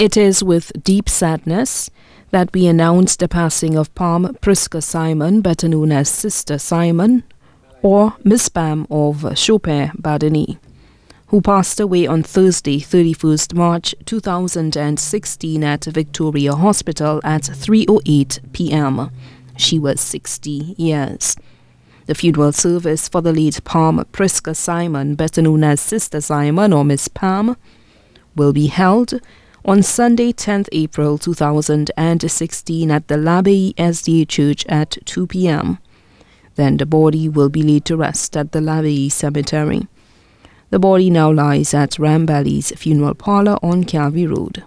It is with deep sadness that we announce the passing of Palm Prisca Simon, better known as Sister Simon, or Miss Pam of Chopin Badeni, who passed away on Thursday, 31st March 2016 at Victoria Hospital at 3:08 p.m. She was 60 years. The funeral service for the late Palm Prisca Simon, better known as Sister Simon or Miss Pam, will be held on Sunday, 10th April 2016 at the L'Abbaye SDA Church at 2 p.m. Then the body will be laid to rest at the L'Abbaye Cemetery. The body now lies at Rambally's funeral parlor on Calvi Road.